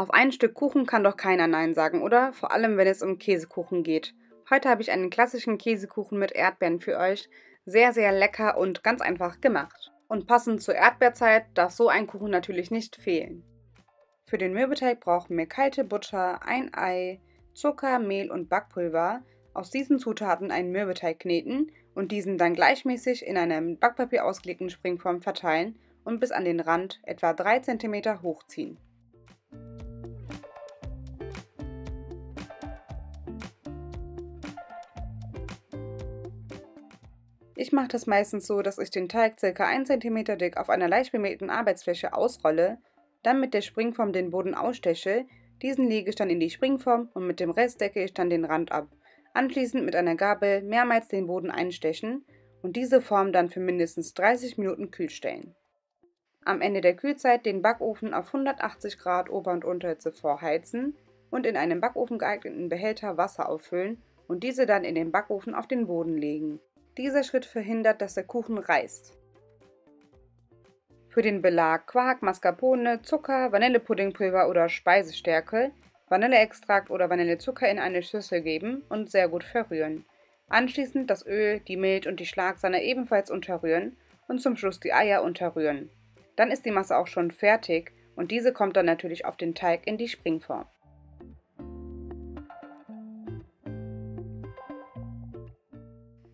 Auf ein Stück Kuchen kann doch keiner Nein sagen, oder? Vor allem, wenn es um Käsekuchen geht. Heute habe ich einen klassischen Käsekuchen mit Erdbeeren für euch. Sehr, sehr lecker und ganz einfach gemacht. Und passend zur Erdbeerzeit darf so ein Kuchen natürlich nicht fehlen. Für den Mürbeteig brauchen wir kalte Butter, ein Ei, Zucker, Mehl und Backpulver. Aus diesen Zutaten einen Mürbeteig kneten und diesen dann gleichmäßig in einer mit Backpapier ausgelegten Springform verteilen und bis an den Rand etwa 3 cm hochziehen. Ich mache das meistens so, dass ich den Teig ca. 1 cm dick auf einer leicht bemähten Arbeitsfläche ausrolle, dann mit der Springform den Boden aussteche, diesen lege ich dann in die Springform und mit dem Rest decke ich dann den Rand ab. Anschließend mit einer Gabel mehrmals den Boden einstechen und diese Form dann für mindestens 30 Minuten kühl stellen. Am Ende der Kühlzeit den Backofen auf 180 Grad Ober- und Unterhitze vorheizen und in einem Backofen geeigneten Behälter Wasser auffüllen und diese dann in den Backofen auf den Boden legen. Dieser Schritt verhindert, dass der Kuchen reißt. Für den Belag Quark, Mascarpone, Zucker, Vanillepuddingpulver oder Speisestärke, Vanilleextrakt oder Vanillezucker in eine Schüssel geben und sehr gut verrühren. Anschließend das Öl, die Milch und die Schlagsahne ebenfalls unterrühren und zum Schluss die Eier unterrühren. Dann ist die Masse auch schon fertig und diese kommt dann natürlich auf den Teig in die Springform.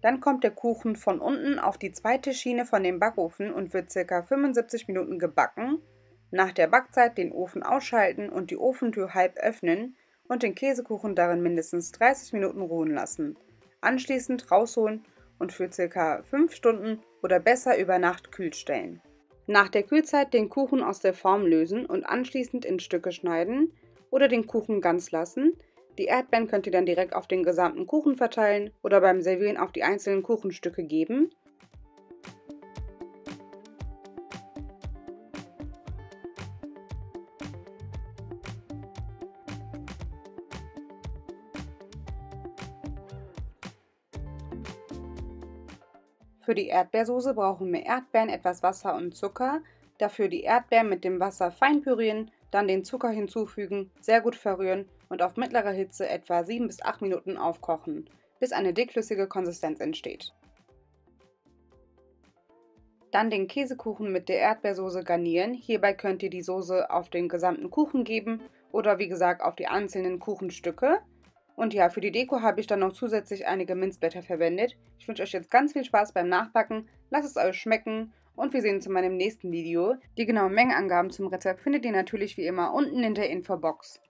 Dann kommt der Kuchen von unten auf die zweite Schiene von dem Backofen und wird ca. 75 Minuten gebacken. Nach der Backzeit den Ofen ausschalten und die Ofentür halb öffnen und den Käsekuchen darin mindestens 30 Minuten ruhen lassen. Anschließend rausholen und für ca. 5 Stunden oder besser über Nacht kühl stellen. Nach der Kühlzeit den Kuchen aus der Form lösen und anschließend in Stücke schneiden oder den Kuchen ganz lassen, die Erdbeeren könnt ihr dann direkt auf den gesamten Kuchen verteilen oder beim Servieren auf die einzelnen Kuchenstücke geben. Für die Erdbeersoße brauchen wir Erdbeeren, etwas Wasser und Zucker. Dafür die Erdbeeren mit dem Wasser fein pürieren, dann den Zucker hinzufügen, sehr gut verrühren und auf mittlerer Hitze etwa 7 bis 8 Minuten aufkochen, bis eine dickflüssige Konsistenz entsteht. Dann den Käsekuchen mit der Erdbeersoße garnieren. Hierbei könnt ihr die Soße auf den gesamten Kuchen geben oder wie gesagt auf die einzelnen Kuchenstücke. Und ja, für die Deko habe ich dann noch zusätzlich einige Minzblätter verwendet. Ich wünsche euch jetzt ganz viel Spaß beim Nachbacken. Lasst es euch schmecken und wir sehen uns in meinem nächsten Video. Die genauen Mengenangaben zum Rezept findet ihr natürlich wie immer unten in der Infobox.